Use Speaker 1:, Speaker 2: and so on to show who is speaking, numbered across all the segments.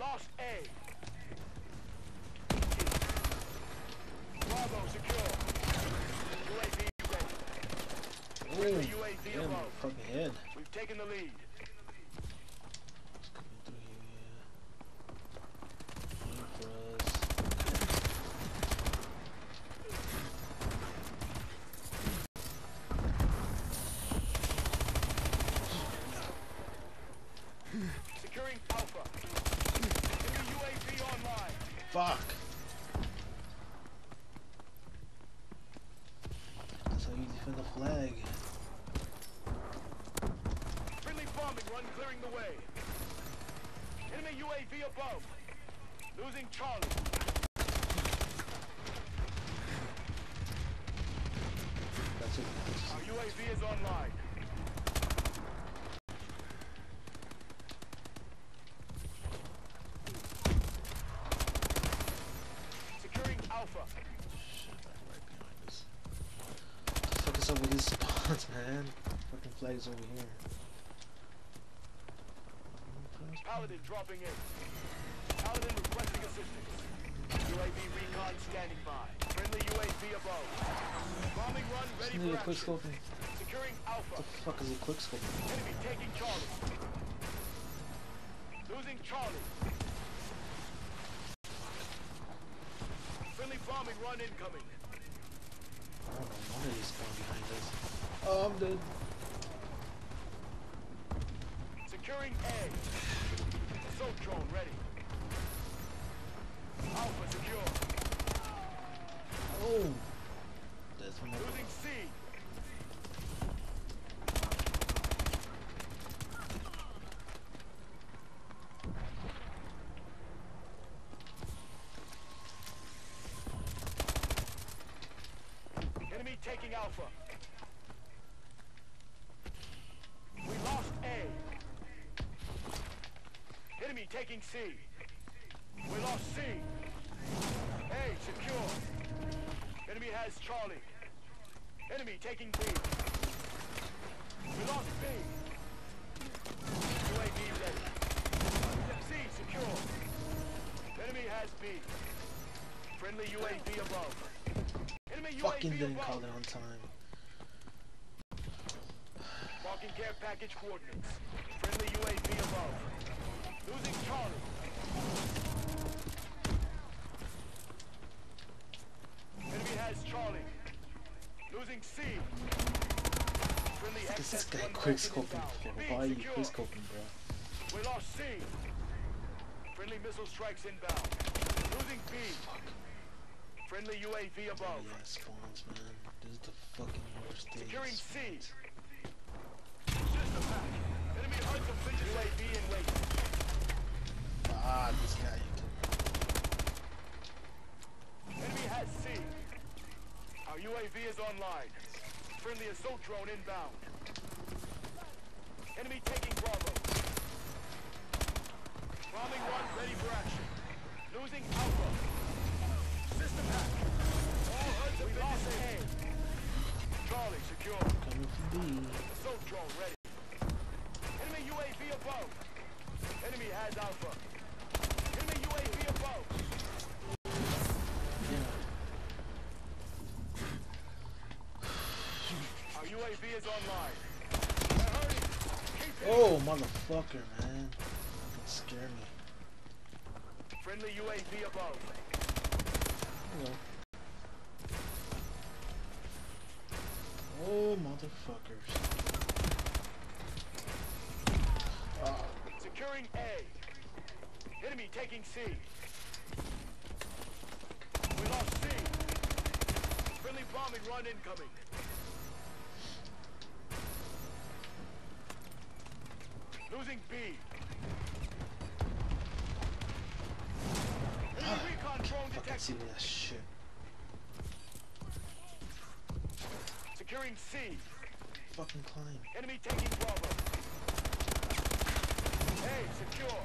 Speaker 1: lost A. Bravo secure. UAV ready.
Speaker 2: Oh,
Speaker 1: UAV
Speaker 2: damn,
Speaker 1: above.
Speaker 2: fucking head.
Speaker 1: We've taken the lead.
Speaker 2: Fuck! That's how you defend a flag.
Speaker 1: Friendly bombing run clearing the way. Enemy UAV above. Losing Charlie.
Speaker 2: That's it. That's
Speaker 1: Our. UAV is online. Securing Alpha.
Speaker 2: Shit, I'm right behind us. What the fuck is up with these spots, man? Fucking flags over here.
Speaker 1: Paladin dropping in. Paladin requesting assistance. UAV recon standing by. Friendly UAV above. Bombing run ready for
Speaker 2: a quick scoping?
Speaker 1: Securing
Speaker 2: What the fuck is a quick scoping?
Speaker 1: Enemy taking Charlie. Losing Charlie. Friendly bombing run incoming.
Speaker 2: I don't know, one of these spawned behind us. Oh, I'm dead.
Speaker 1: Securing A. Assault drone ready. Alpha secure.
Speaker 2: Oh! That's one
Speaker 1: Losing C. Enemy taking Alpha. We lost A. Enemy taking C. We lost C. A secure. Enemy has Charlie. Enemy taking B. We lost B. UAV ready. C secure. Enemy has B. Friendly UAV above. Enemy
Speaker 2: fucking didn't
Speaker 1: above.
Speaker 2: call it on time.
Speaker 1: Marking care package coordinates. Friendly UAV above. Losing Charlie. Enemy has Charlie. Losing C. Friendly
Speaker 2: Fuck is this guy
Speaker 1: one
Speaker 2: quick scoping for? Why are you
Speaker 1: secure.
Speaker 2: quick scoping, bro?
Speaker 1: We lost C. Friendly missile strikes inbound. Losing B. Friendly UAV above.
Speaker 2: Yeah, spawns, man. This is the fucking worst thing.
Speaker 1: Securing C. System hack. Enemy hunts of UAV in wait.
Speaker 2: Ah, this guy.
Speaker 1: Enemy has C. Our UAV is online. Friendly assault drone inbound. Enemy taking Bravo. Bombing run ready for action. Losing Alpha. System hack. All HUDs have lost A. Charlie secure. Assault drone ready. Enemy UAV above. Enemy has Alpha. Enemy UAV above. UAV is online. They're hurting. Keep it.
Speaker 2: Oh, motherfucker, man. Fucking scare me.
Speaker 1: Friendly UAV above.
Speaker 2: Hello. Oh, motherfuckers. Ah,
Speaker 1: Securing A. Enemy taking C. We lost C. Friendly bombing run incoming. Losing B. Recon drone
Speaker 2: fucking see that shit.
Speaker 1: Securing C.
Speaker 2: Fucking climb.
Speaker 1: Enemy taking Bravo. A secure.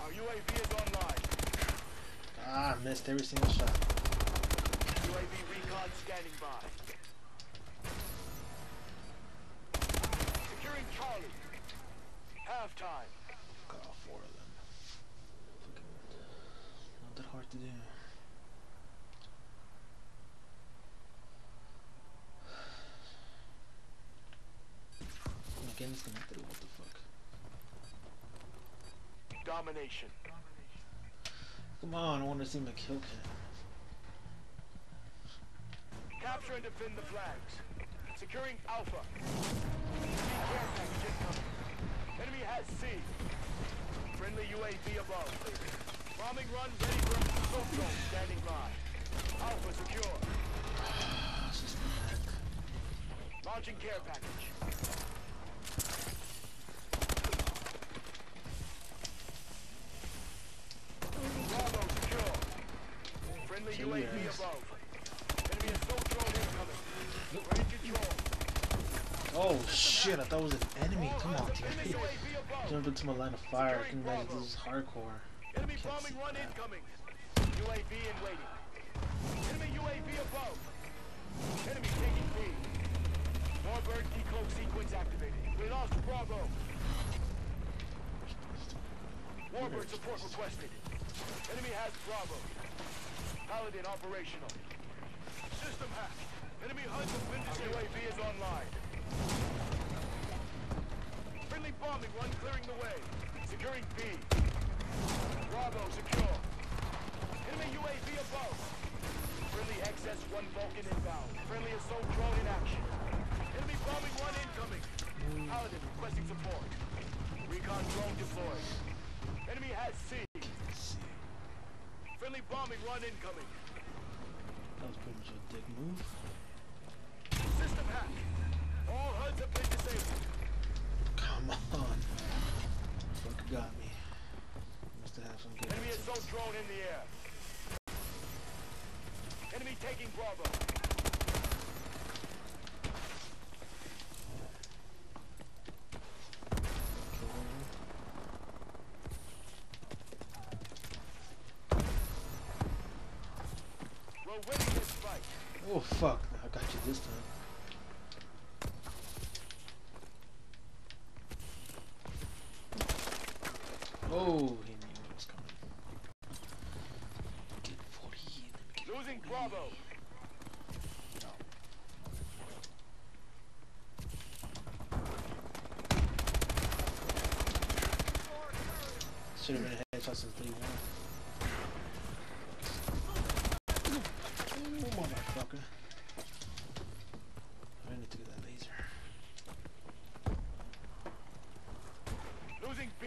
Speaker 1: Our UAV is online.
Speaker 2: Ah, missed every single shot.
Speaker 1: UAV recon standing by. Securing Charlie. Halftime.
Speaker 2: Got all four of them. Not that hard to do. Again, disconnected. What the fuck?
Speaker 1: Domination.
Speaker 2: Come on, I want to see my kill cam.
Speaker 1: Capture and defend the flags. Securing Alpha. Enemy care package incoming. Enemy has C. Friendly UAV above. Bombing run ready for assault drone standing by. Alpha secure. Launching care package. Bravo secure. Friendly UAV above. Enemy assault drone incoming. In control.
Speaker 2: Oh shit! I thought it was an enemy. Come on,
Speaker 1: above.
Speaker 2: Jump into my line of fire. I can imagine this is hardcore.
Speaker 1: Enemy bombing run incoming. UAV in waiting. Enemy UAV above. Enemy taking B. Warbird decloak sequence activated. We lost Bravo. Warbird support requested. Enemy has Bravo. Paladin operational. System hack. Enemy has. UAV is online. Friendly bombing run clearing the way. Securing B. Bravo secure. Enemy UAV above. Friendly XS-1 Vulcan inbound. Friendly assault drone in action. Enemy bombing one incoming. Paladin requesting support. Recon drone deployed. Enemy has C. Friendly bombing run incoming.
Speaker 2: That was pretty much a dick move.
Speaker 1: System hack.
Speaker 2: Come on. Fucker got me. Must have some good.
Speaker 1: Enemy assault drone in the air. Enemy taking Bravo. We're winning this fight.
Speaker 2: Oh fuck! I got you this time. Oh, he knew it was coming. Get 40. Let me get
Speaker 1: Losing Bravo.
Speaker 2: Should have been a headshot since day one. Oh, motherfucker. I need to get that laser.
Speaker 1: Losing B.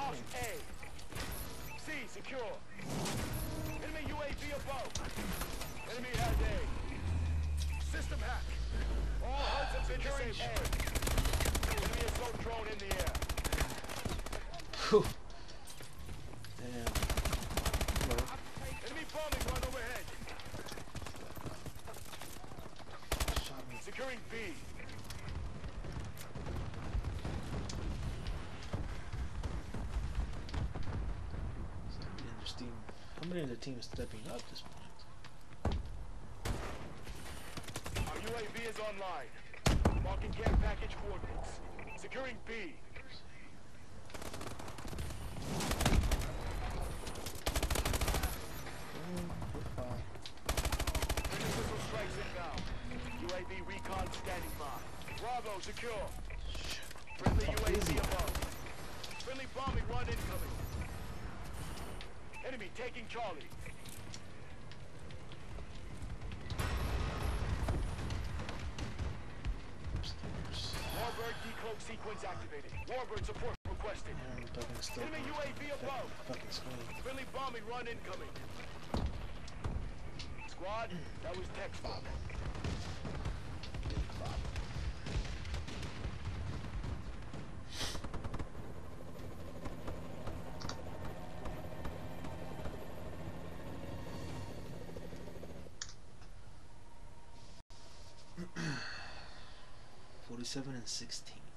Speaker 1: We lost A. C secure. Enemy UAV above. Enemy has A. System hack. All HUDs have been disabled. Enemy assault drone in the air.
Speaker 2: Whew. Damn. Hello.
Speaker 1: Enemy bombing run overhead.
Speaker 2: Shot me.
Speaker 1: Securing B.
Speaker 2: Somebody in their team. many of the team is stepping up this point.
Speaker 1: Our UAV is online. Marking care package coordinates. Securing B.
Speaker 2: Goodbye.
Speaker 1: Friendly strikes inbound. UAV recon standing by. Bravo secure. Friendly UAV above. Friendly bombing run incoming. Enemy taking Charlie. Warbird decloak sequence activated. Warbird support requested.
Speaker 2: Yeah, I'm fucking still
Speaker 1: Enemy UAV above.
Speaker 2: Fucking.
Speaker 1: Friendly bombing run incoming. Squad, that was textbook.
Speaker 2: 47 and 16.